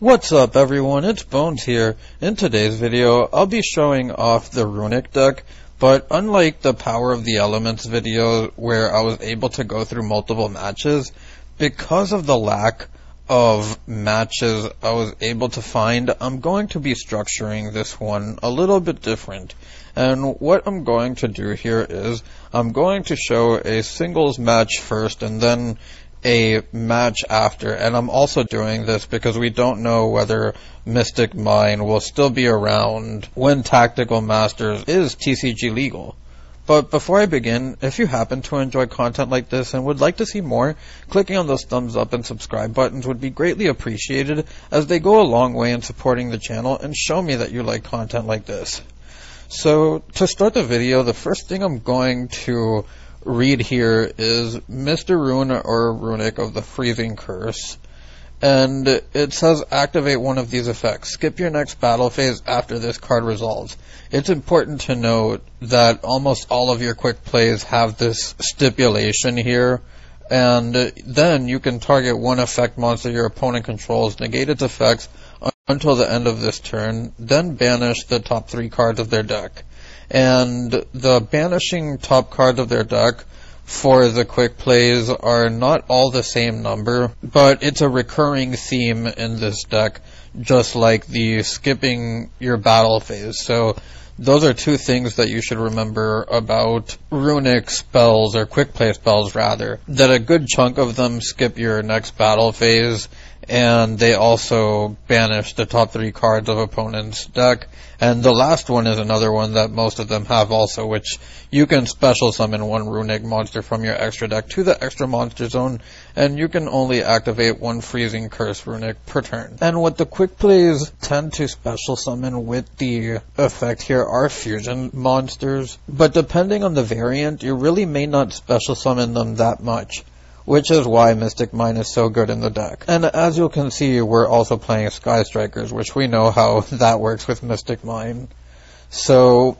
What's up everyone, it's Bones here. In today's video, I'll be showing off the Runick deck, but unlike the Power of the Elements video where I was able to go through multiple matches, because of the lack of matches I was able to find, I'm going to be structuring this one a little bit different. And what I'm going to do here is, I'm going to show a singles match first and then a match after, and I'm also doing this because we don't know whether Mystic Mine will still be around when Tactical Masters is TCG legal. But before I begin, if you happen to enjoy content like this and would like to see more, clicking on those thumbs up and subscribe buttons would be greatly appreciated as they go a long way in supporting the channel and show me that you like content like this. So, to start the video, the first thing I'm going to read here is Mr. Rune or Runick of the Freezing Curse. And it says activate one of these effects. Skip your next battle phase after this card resolves. It's important to note that almost all of your quick plays have this stipulation here. And then you can target one effect monster your opponent controls, negate its effects until the end of this turn, then banish the top three cards of their deck and the banishing top cards of their deck for the quick plays are not all the same number, but it's a recurring theme in this deck, just like the skipping your battle phase. So those are two things that you should remember about runick spells, or quick play spells rather, that a good chunk of them skip your next battle phase, and they also banish the top three cards of opponent's deck. And the last one is another one that most of them have also, which you can special summon one runick monster from your extra deck to the extra monster zone, and you can only activate one freezing curse runick per turn. And what the quick plays tend to special summon with the effect here are fusion monsters, but depending on the variant, you really may not special summon them that much which is why Mystic Mine is so good in the deck. And as you can see, we're also playing Sky Strikers, which we know how that works with Mystic Mine. So,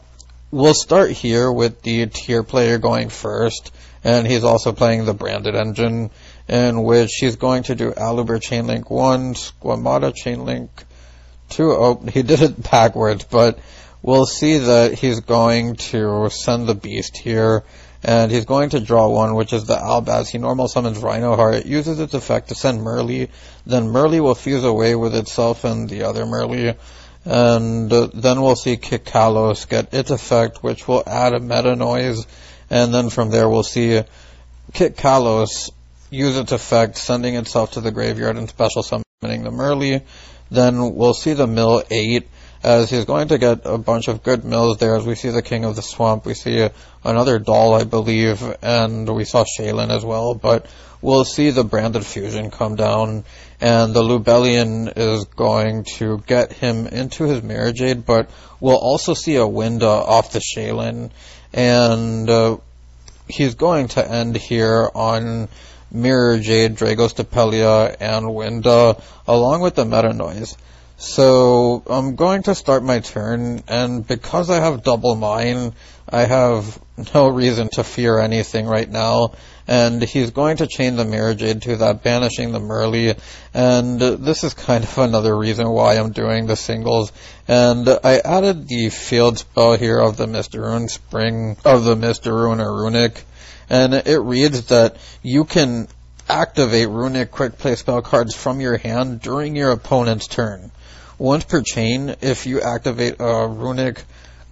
we'll start here with the tier player going first, and he's also playing the branded engine, in which he's going to do Aluber Chainlink 1, Squamata Chainlink 2, oh, he did it backwards, but we'll see that he's going to send the beast here, and he's going to draw one, which is the Albaz. He normal summons Reinoheart, uses its effect to send Merrli, then Merrli will fuse away with itself and the other Merrli, and then we'll see Kitkallos get its effect, which will add a Metanoise, and then from there we'll see Kitkallos use its effect, sending itself to the graveyard and special summoning the Merrli. Then we'll see the Mill 8, as he's going to get a bunch of good mills there as we see the King of the Swamp. We see another doll, I believe, and we saw Scheiren as well, but we'll see the Branded Fusion come down, and the Lubellion is going to get him into his Mirror Jade, but we'll also see a Winda off the Scheiren, and uh, he's going to end here on Mirror Jade, Dragostapelia, and Winda, along with the Metanoise. So I'm going to start my turn, and because I have double mine, I have no reason to fear anything right now. And he's going to chain the Mirror Jade to that, banishing the Merrli. And this is kind of another reason why I'm doing the singles. And I added the field spell here of the Mr. Rune Spring, of the Mr. Rune or Runick. And it reads that you can activate Runick Quick Play spell cards from your hand during your opponent's turn. Once per chain, if you activate a runick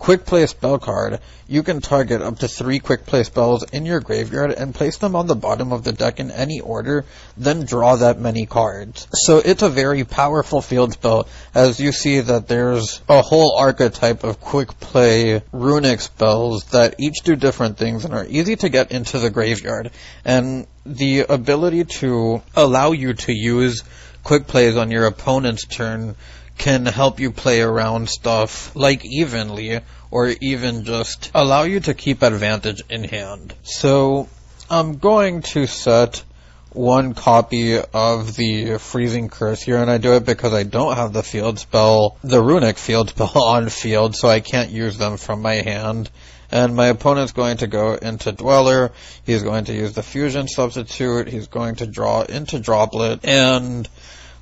quick play spell card, you can target up to three quick play spells in your graveyard and place them on the bottom of the deck in any order, then draw that many cards. So it's a very powerful field spell, as you see that there's a whole archetype of quick play runick spells that each do different things and are easy to get into the graveyard. And the ability to allow you to use quick plays on your opponent's turn can help you play around stuff like evenly or even just allow you to keep advantage in hand. So I'm going to set one copy of the freezing curse here and I do it because I don't have the field spell, the runick field spell on field so I can't use them from my hand. And my opponent's going to go into Dweller, he's going to use the fusion substitute, he's going to draw into Droplet, and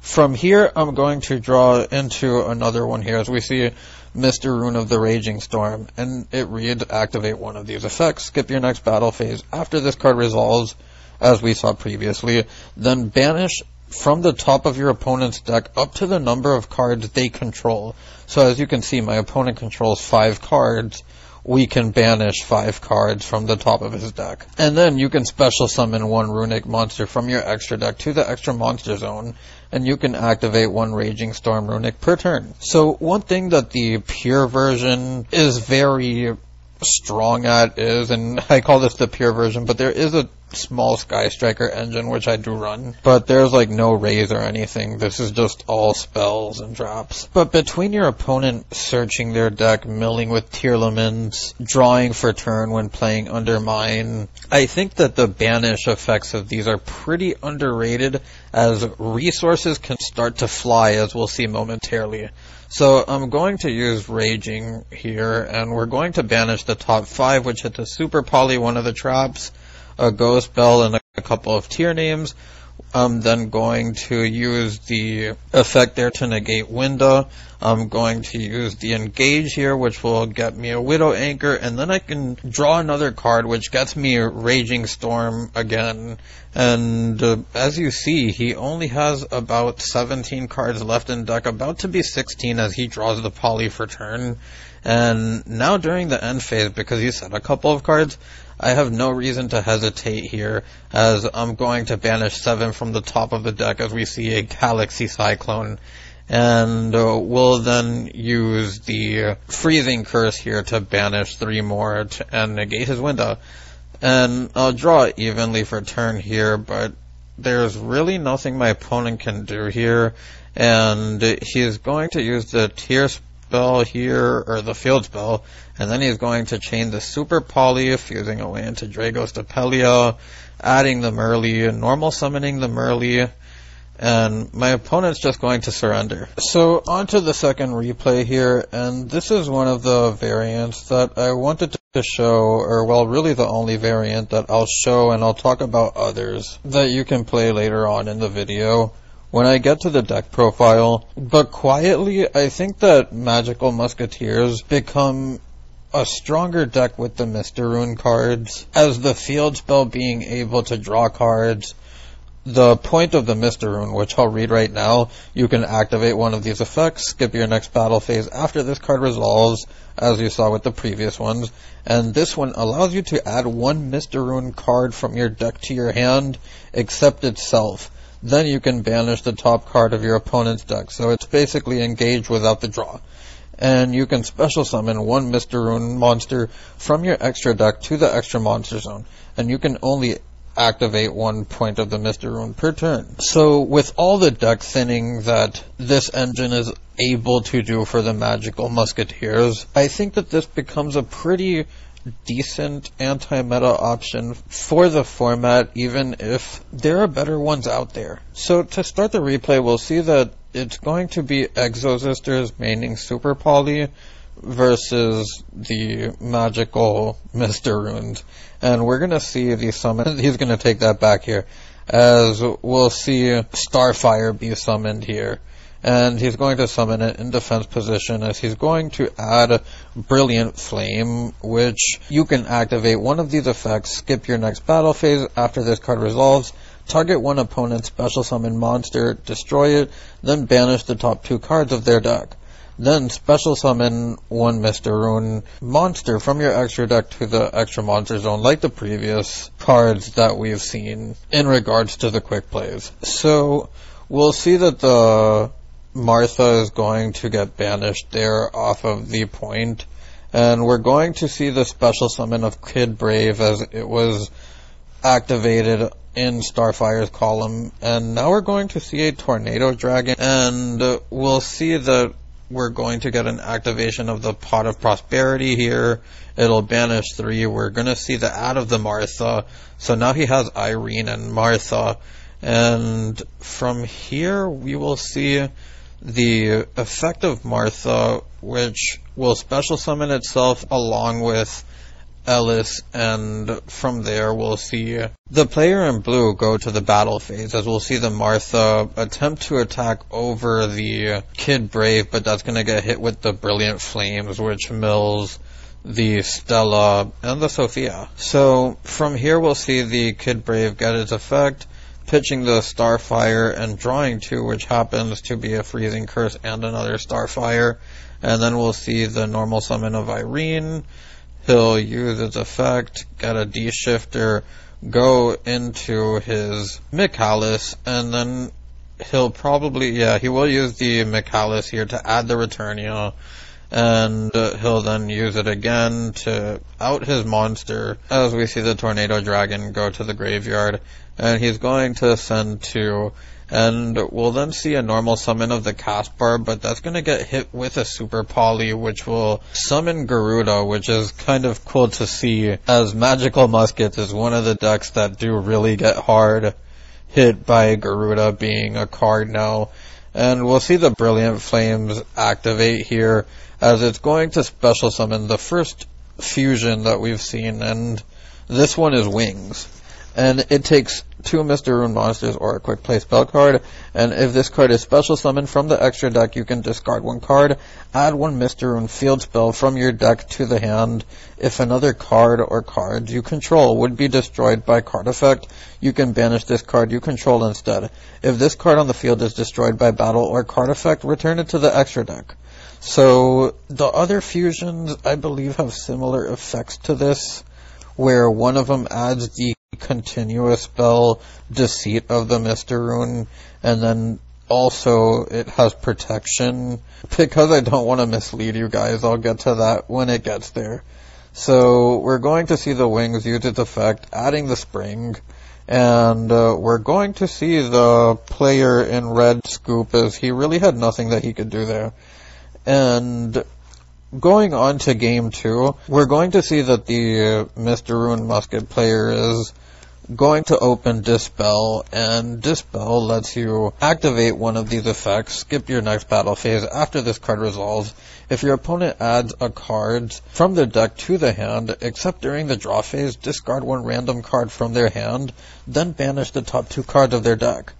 From here, I'm going to draw into another one here as we see Mr. Rune of the Raging Storm, and it reads activate one of these effects, skip your next battle phase. After this card resolves, as we saw previously, then banish from the top of your opponent's deck up to the number of cards they control. So as you can see, my opponent controls five cards. We can banish five cards from the top of his deck. And then you can special summon one runick monster from your extra deck to the extra monster zone, and you can activate one Raging Storm runick per turn. So one thing that the pure version is very strong at is, and I call this the pure version, but there is a small Sky Striker engine which I do run, but there's like no raise or anything. This is just all spells and drops. But between your opponent searching their deck, milling with tier Tearlaments, drawing for turn when playing Undermine, I think that the banish effects of these are pretty underrated as resources can start to fly as we'll see momentarily. So I'm going to use Raging here, and we're going to banish the top five, which hit the Super Poly, one of the traps, a Ghost Belle, and a couple of tier names. I'm then going to use the effect there to negate Winda. I'm going to use the engage here, which will get me a Widow Anchor, and then I can draw another card, which gets me a Raging Storm again. And uh, as you see, he only has about 17 cards left in deck, about to be 16 as he draws the poly for turn. And now during the end phase, because he set a couple of cards, I have no reason to hesitate here, as I'm going to banish 7 from the top of the deck as we see a Galaxy Cyclone and uh, we'll then use the freezing curse here to banish three more to, and negate his Winda. And I'll draw evenly for turn here, but there's really nothing my opponent can do here, and he's going to use the tear spell here, or the field spell, and then he's going to chain the super poly, fusing away into Dragostapelia, adding the Merrli, normal summoning the Merrli, and my opponent's just going to surrender. So on to the second replay here, and this is one of the variants that I wanted to show, or well, really the only variant that I'll show, and I'll talk about others that you can play later on in the video when I get to the deck profile. But quietly, I think that Magical Musketeers become a stronger deck with the Mr. Rune cards, as the field spell being able to draw cards, the point of the Mr. Rune, which I'll read right now, you can activate one of these effects, skip your next battle phase after this card resolves, as you saw with the previous ones, and this one allows you to add one Mr. Rune card from your deck to your hand, except itself. Then you can banish the top card of your opponent's deck, so it's basically engaged without the draw. And you can special summon one Mr. Rune monster from your extra deck to the extra monster zone, and you can only activate one point of the Mr. Rune per turn. So with all the deck thinning that this engine is able to do for the magical musketeers, I think that this becomes a pretty decent anti-meta option for the format, even if there are better ones out there. So to start the replay, we'll see that it's going to be Exosisters maining Super Poly versus the magical Mr. Runes. And we're going to see the summon. He's going to take that back here. As we'll see Starfire be summoned here. And he's going to summon it in defense position as he's going to add a Brilliant Flame, which you can activate one of these effects, skip your next battle phase after this card resolves, target one opponent's special summon monster, destroy it, then banish the top two cards of their deck. Then special summon one Mr. Rune monster from your extra deck to the extra monster zone like the previous cards that we've seen in regards to the quick plays. So we'll see that the Martha is going to get banished there off of the point, and we're going to see the special summon of Kid Brave as it was activated in Starfire's column, and now we're going to see a Tornado Dragon, and we'll see that we're going to get an activation of the Pot of Prosperity here. It'll banish three. We're going to see the add of the Martha. So now he has Irene and Martha. And from here, we will see the effect of Martha, which will special summon itself along with Elis, and from there we'll see the player in blue go to the battle phase, as we'll see the Martha attempt to attack over the Kid Brave, but that's gonna get hit with the Brilliant Flames, which mills the Stella and the Sophia. So from here we'll see the Kid Brave get its effect, pitching the Starfire and drawing two, which happens to be a Freezing Curse and another Starfire. And then we'll see the normal summon of Irene. He'll use its effect, get a D-shifter, go into his Mikailis, and then he'll probably, yeah, he will use the Mikailis here to add the Returnia, and uh, he'll then use it again to out his monster as we see the Tornado Dragon go to the graveyard, and he's going to send two and we'll then see a normal summon of the Caspar, but that's going to get hit with a Super Poly, which will summon Garuda, which is kind of cool to see, as Magical Muskets is one of the decks that do really get hard hit by Garuda being a card now. And we'll see the Brilliant Flames activate here, as it's going to special summon the first fusion that we've seen, and this one is Wings and it takes two Mr. Rune monsters or a quick play spell card, and if this card is special summoned from the extra deck, you can discard one card, add one Mr. Rune field spell from your deck to the hand. If another card or cards you control would be destroyed by card effect, you can banish this card you control instead. If this card on the field is destroyed by battle or card effect, return it to the extra deck. So the other fusions, I believe, have similar effects to this, where one of them adds the continuous spell deceit of the Mr. Rune, and then also it has protection. Because I don't want to mislead you guys, I'll get to that when it gets there. So we're going to see the wings use its effect, adding the spring, and uh, we're going to see the player in red scoop as he really had nothing that he could do there. And going on to game two, we're going to see that the uh, Mr. Rune Musket player is going to open Dispel, and Dispel lets you activate one of these effects, skip your next battle phase after this card resolves. If your opponent adds a card from their deck to the hand, except during the draw phase, discard one random card from their hand, then banish the top two cards of their deck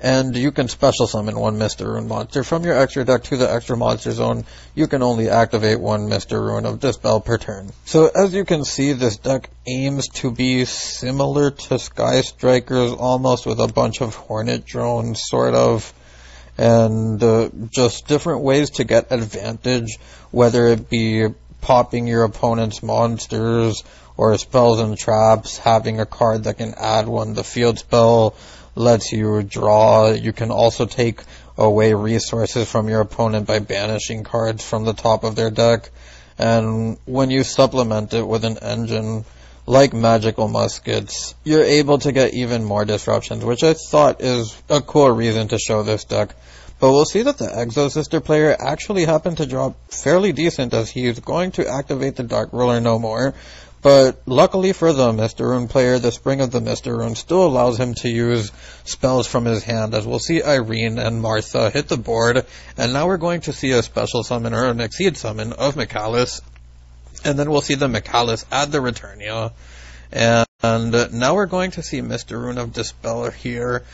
and you can special summon one Mr. Rune monster. From your extra deck to the extra monster zone, you can only activate one Mr. Rune of Dispel per turn. So as you can see, this deck aims to be similar to Sky Strikers, almost with a bunch of Hornet drones, sort of, and uh, just different ways to get advantage, whether it be popping your opponent's monsters, or spells and traps, having a card that can add one, the field spell, lets you draw. You can also take away resources from your opponent by banishing cards from the top of their deck. And when you supplement it with an engine like magical muskets, you're able to get even more disruptions, which I thought is a cool reason to show this deck. But we'll see that the Exosister player actually happened to drop fairly decent as he's going to activate the Dark Ruler no more, but luckily for the Mr. Rune player, the Spring of the Mr. Rune still allows him to use spells from his hand, as we'll see Irene and Martha hit the board, and now we're going to see a special summon or an Exceed summon of Mikailis, and then we'll see the Mikailis add the Returnia, and now we're going to see Mr. Rune of Dispeller here,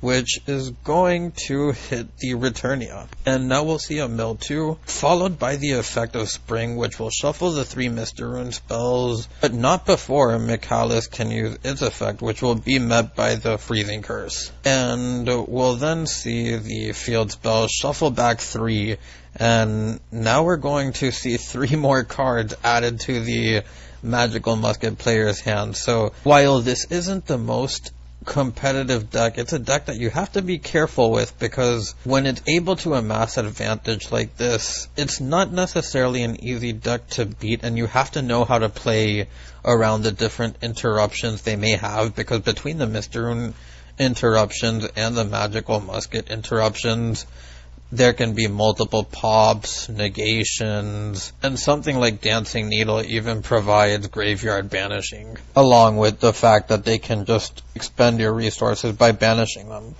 which is going to hit the Returnia. And now we'll see a Mill 2, followed by the effect of Spring, which will shuffle the three Mr. Rune spells, but not before Mikailis can use its effect, which will be met by the Freezing Curse. And we'll then see the field spell shuffle back three, and now we're going to see three more cards added to the magical musket player's hand. So while this isn't the most competitive deck, it's a deck that you have to be careful with because when it's able to amass advantage like this, it's not necessarily an easy deck to beat and you have to know how to play around the different interruptions they may have because between the Mr. Interruptions and the Magical Musket interruptions, there can be multiple pops, negations, and something like Dancing Needle even provides graveyard banishing, along with the fact that they can just expend your resources by banishing them.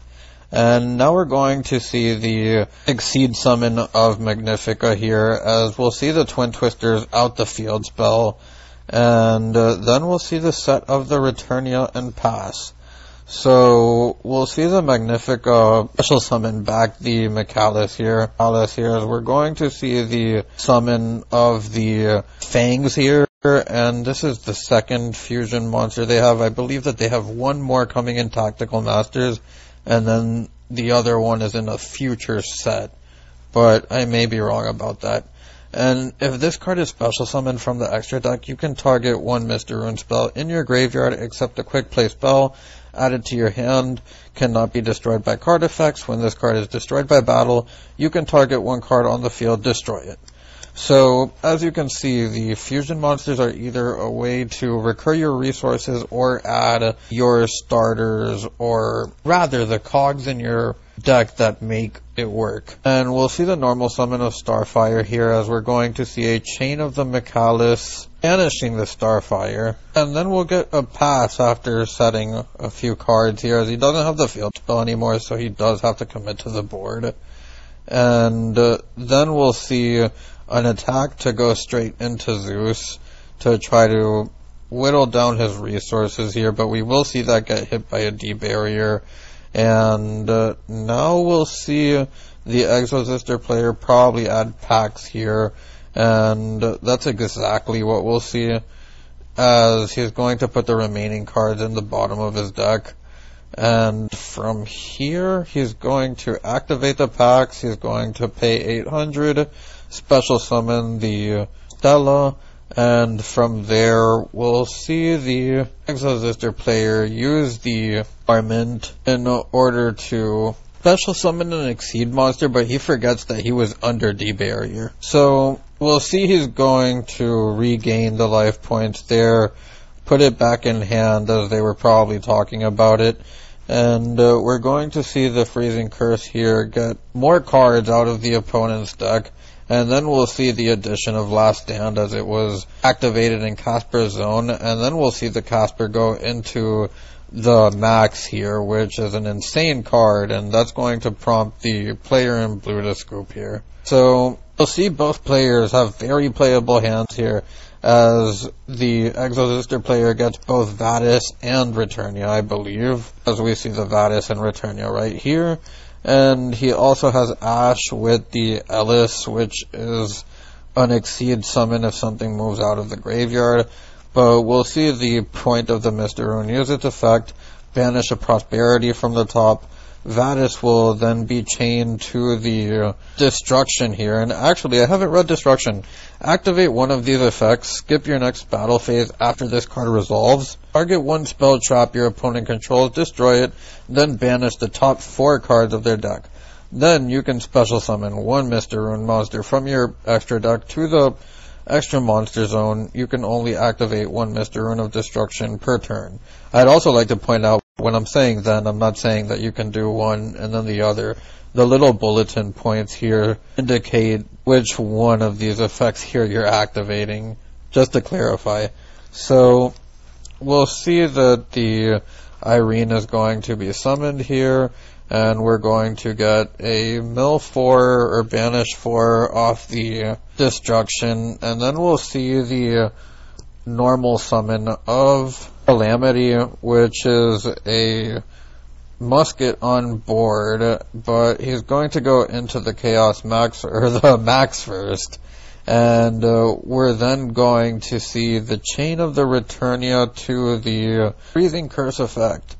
And now we're going to see the Exceed Summon of Magnifica here, as we'll see the Twin Twisters out the field spell, And uh, then we'll see the set of the Returnia and Pass. So we'll see the Magnifica special summon back the Mikailis here. Mikailis here as we're going to see the summon of the Fangs here. And this is the second fusion monster they have. I believe that they have one more coming in Tactical Masters. And then the other one is in a future set. But I may be wrong about that. And if this card is special summoned from the extra deck, you can target one Mr. Rune spell in your graveyard except a quick play spell added to your hand cannot be destroyed by card effects. When this card is destroyed by battle, you can target one card on the field, destroy it. So, as you can see, the fusion monsters are either a way to recur your resources or add your starters, or rather the cogs in your deck that make it work. And we'll see the normal summon of Starfire here as we're going to see a Chain of the Mikailis banishing the Starfire. And then we'll get a pass after setting a few cards here as he doesn't have the field spell anymore so he does have to commit to the board. And uh, then we'll see an attack to go straight into Zeus to try to whittle down his resources here, but we will see that get hit by a D barrier and uh, now we'll see the Exosister player probably add packs here. And uh, that's exactly what we'll see as he's going to put the remaining cards in the bottom of his deck. And from here, he's going to activate the packs. He's going to pay 800, special summon the Stella, and from there, we'll see the Exosister player use the Armament in order to special summon an Exceed monster, but he forgets that he was under D barrier. So, we'll see he's going to regain the life points there, put it back in hand as they were probably talking about it. And uh, we're going to see the Freezing Curse here get more cards out of the opponent's deck and then we'll see the addition of Last Stand as it was activated in Caspar's zone, and then we'll see the Caspar go into the max here, which is an insane card, and that's going to prompt the player in blue to scoop here. So, you'll see both players have very playable hands here, as the Exosister player gets both Vadis and Returnia, I believe, as we see the Vadis and Returnia right here. And he also has Ash with the Elis, which is an exceed summon if something moves out of the graveyard. But we'll see the point of the Mr. Rune use its effect, banish a prosperity from the top, Vadis will then be chained to the destruction here. And actually, I haven't read destruction. Activate one of these effects, skip your next battle phase after this card resolves. Target one spell trap your opponent controls, destroy it, then banish the top four cards of their deck. Then you can special summon one Mr. Rune monster from your extra deck to the extra monster zone. You can only activate one Mr. Rune of Destruction per turn. I'd also like to point out when I'm saying then, I'm not saying that you can do one and then the other. The little bulletin points here indicate which one of these effects here you're activating, just to clarify. So, we'll see that the Irene is going to be summoned here, and we're going to get a mill 4 or banish 4 off the destruction, and then we'll see the normal summon of Calamity, which is a musket on board, but he's going to go into the Chaos Max, or the Max first. And uh, we're then going to see the Chain of the Returnia to the Freezing Curse effect.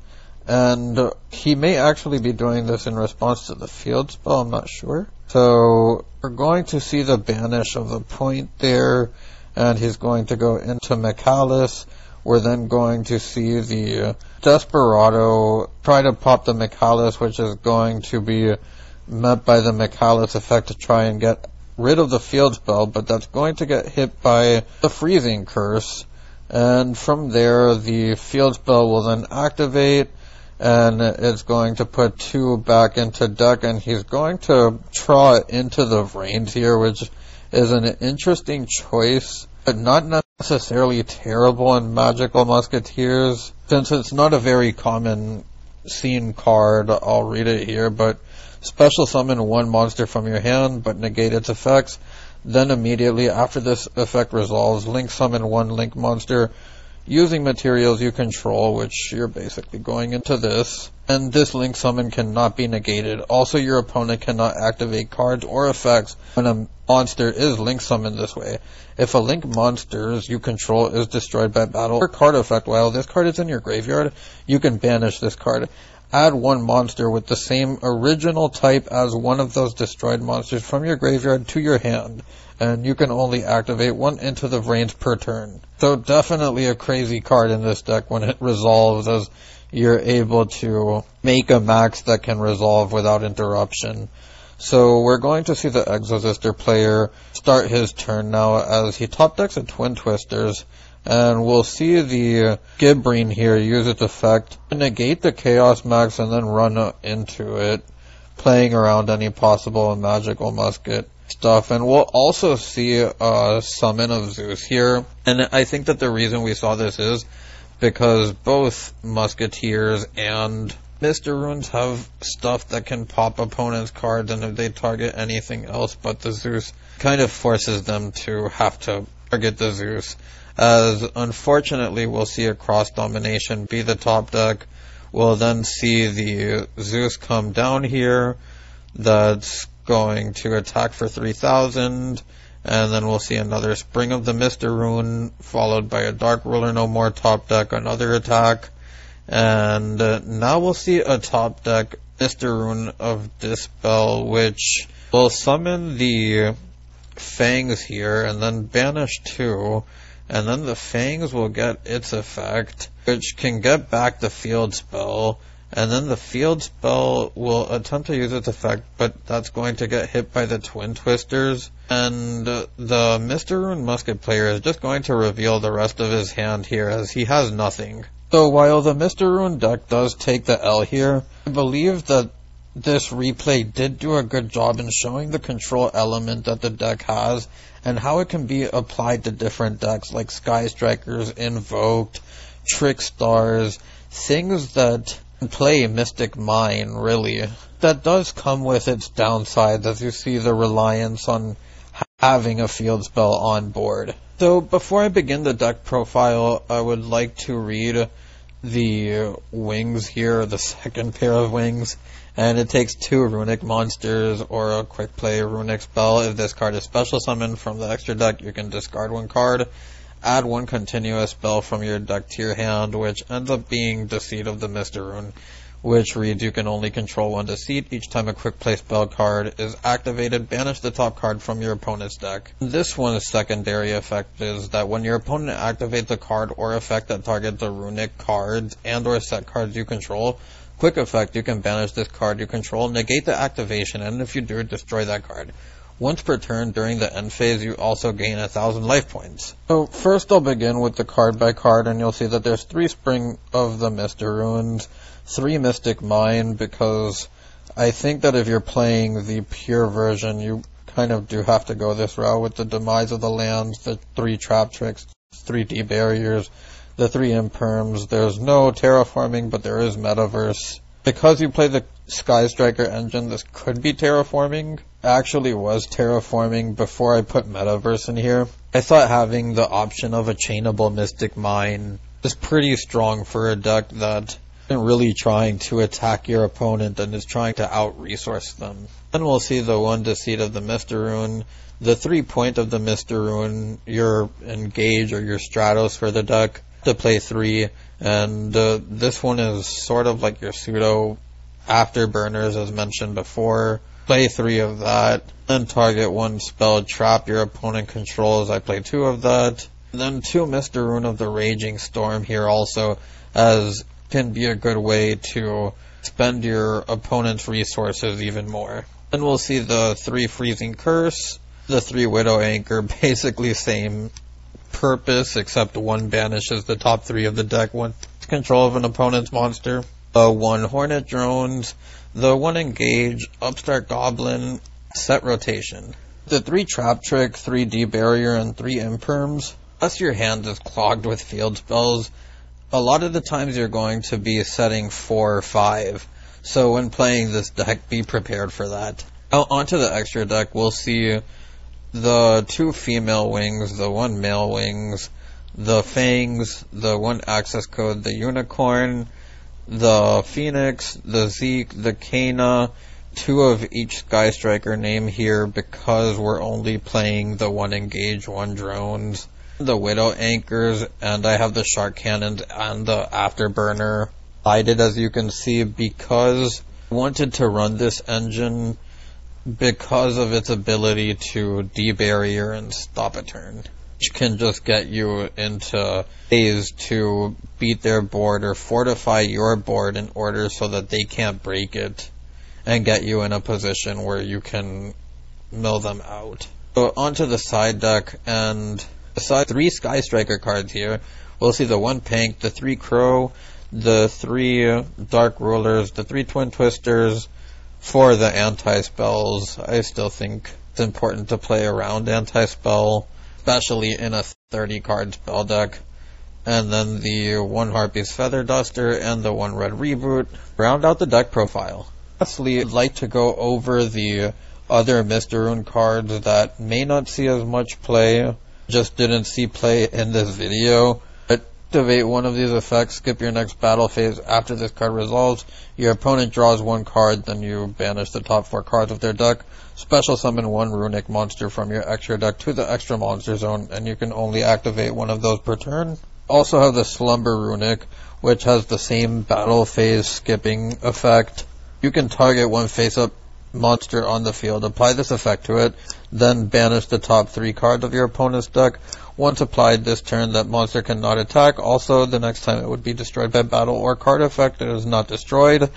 And uh, he may actually be doing this in response to the field spell, I'm not sure. So we're going to see the banish of the point there, and he's going to go into Mikailis, we're then going to see the uh, Desperado try to pop the Mikailis, which is going to be uh, met by the Mikailis effect to try and get rid of the field spell, but that's going to get hit by the Freezing Curse. And from there, the field spell will then activate, and it's going to put two back into deck, and he's going to draw into the range here, which is an interesting choice, but not necessarily terrible in Magical Musketeers. Since it's not a very common scene card, I'll read it here, but special summon one monster from your hand, but negate its effects. Then immediately after this effect resolves, link summon one link monster using materials you control, which you're basically going into this. And this link summon cannot be negated. Also, your opponent cannot activate cards or effects when a monster is link summoned this way. If a link monsters you control is destroyed by battle or card effect while this card is in your graveyard, you can banish this card. Add one monster with the same original type as one of those destroyed monsters from your graveyard to your hand and you can only activate one Into the range per turn. So definitely a crazy card in this deck when it resolves as you're able to make a max that can resolve without interruption. So we're going to see the Exosister player start his turn now as he top decks a Twin Twisters. And we'll see the Gibrine here use its effect to negate the Chaos Max and then run into it, playing around any possible magical musket stuff, and we'll also see a summon of Zeus here. And I think that the reason we saw this is because both Musketeers and Mr. Runes have stuff that can pop opponents' cards, and if they target anything else but the Zeus, kind of forces them to have to target the Zeus. As unfortunately, we'll see a cross domination be the top deck. We'll then see the Zeus come down here. That's going to attack for 3000, and then we'll see another Spring of the Mr. Rune, followed by a Dark Ruler No More top deck, another attack, and uh, now we'll see a top deck Mr. Rune of Dispel, which will summon the Fangs here, and then banish two, and then the Fangs will get its effect, which can get back the field spell, and then the field spell will attempt to use its effect, but that's going to get hit by the Twin Twisters. And the Mr. Rune Musket player is just going to reveal the rest of his hand here as he has nothing. So while the Mr. Rune deck does take the L here, I believe that this replay did do a good job in showing the control element that the deck has and how it can be applied to different decks like Sky Strikers, Invoked, Trick Stars, things that play Mystic Mine, really. That does come with its downsides, as you see the reliance on having a field spell on board. So before I begin the deck profile, I would like to read the wings here, the second pair of wings, and it takes two runick monsters or a quick play runick spell. If this card is special summoned from the extra deck, you can discard one card add one continuous spell from your deck to your hand, which ends up being Deceit of the Mr. Rune, which reads you can only control one Deceit. Each time a quick play spell card is activated, banish the top card from your opponent's deck. This one's secondary effect is that when your opponent activates a card or effect that targets the runick cards and or set cards you control, quick effect, you can banish this card you control, negate the activation, and if you do, destroy that card. Once per turn during the end phase, you also gain a thousand life points. So first I'll begin with the card by card, and you'll see that there's three Spring of the Mr. Runes, three Mystic Mine, because I think that if you're playing the pure version, you kind of do have to go this route with the demise of the lands, the three trap tricks, three D barriers, the three imperms. There's no terraforming, but there is metaverse. Because you play the Sky Striker engine, this could be terraforming, actually was terraforming before I put Metaverse in here. I thought having the option of a chainable Mystic Mine is pretty strong for a deck that isn't really trying to attack your opponent and is trying to out-resource them. Then we'll see the one deceit of the Mr. Rune, the three point of the Mr. Rune, your engage or your Stratos for the deck to play three, and uh, this one is sort of like your pseudo afterburners as mentioned before play three of that. Then target one spell trap your opponent controls. I play two of that. And then two Mr. Rune of the Raging Storm here also, as can be a good way to spend your opponent's resources even more. Then we'll see the three Freezing Curse, the three Widow Anchor, basically same purpose, except one banishes the top three of the deck when control of an opponent's monster. the one Hornet Drones, the one engage, upstart goblin, set rotation. The three trap trick, three D barrier, and three imperms. Unless your hand is clogged with field spells, a lot of the times you're going to be setting four or five. So when playing this deck, be prepared for that. Now onto the extra deck, we'll see the two female wings, the one male wings, the fangs, the one access code, the unicorn, the phoenix, the zeke, the Kaina, two of each Sky Striker name here because we're only playing the one engage, one drones, the widow anchors, and I have the shark cannons and the afterburner. Did as you can see because I wanted to run this engine because of its ability to debarrier and stop a turn. Which can just get you into phase to beat their board or fortify your board in order so that they can't break it and get you in a position where you can mill them out. So onto the side deck and aside three Sky Striker cards here. We'll see the one Pink, the three Crow, the three Dark Rulers, the three Twin Twisters, for the anti-spells. I still think it's important to play around anti-spell, especially in a 30 card spell deck. And then the one Harpy's Feather Duster and the one Red Reboot round out the deck profile. Lastly, I'd like to go over the other Mr. Rune cards that may not see as much play, just didn't see play in this video. Activate one of these effects, skip your next battle phase after this card resolves. Your opponent draws one card, then you banish the top four cards of their deck. Special summon one runick monster from your extra deck to the extra monster zone, and you can only activate one of those per turn. Also have the Slumber Runick, which has the same battle phase skipping effect. You can target one face-up monster on the field, apply this effect to it, then banish the top three cards of your opponent's deck. Once applied this turn, that monster cannot attack. Also, the next time it would be destroyed by battle or card effect, it is not destroyed.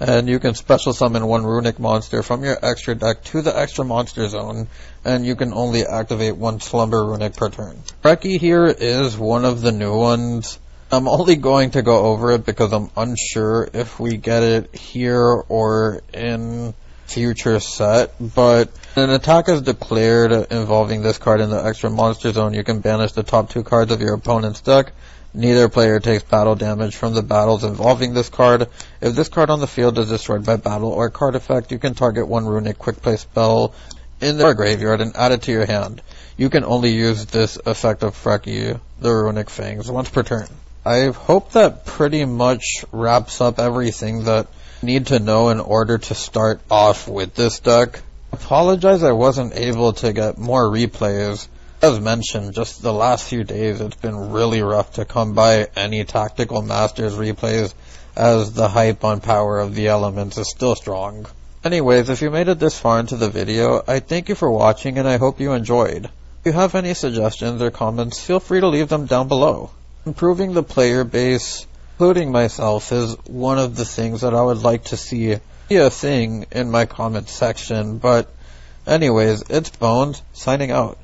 And you can special summon one runick monster from your extra deck to the extra monster zone, and you can only activate one slumber runick per turn. Freki here is one of the new ones. I'm only going to go over it because I'm unsure if we get it here or in future set, but an attack is declared involving this card in the extra monster zone. You can banish the top two cards of your opponent's deck. Neither player takes battle damage from the battles involving this card. If this card on the field is destroyed by battle or card effect, you can target one runick quick play spell in the graveyard and add it to your hand. You can only use this effect of Freki, the runick fangs, once per turn. I hope that pretty much wraps up everything that need to know in order to start off with this deck. Apologize I wasn't able to get more replays. As mentioned, just the last few days it's been really rough to come by any Tactical Masters replays as the hype on Power of the Elements is still strong. Anyways, if you made it this far into the video, I thank you for watching and I hope you enjoyed. If you have any suggestions or comments, feel free to leave them down below. Improving the player base including myself, is one of the things that I would like to see a thing in my comment section. But anyways, it's Bones signing out.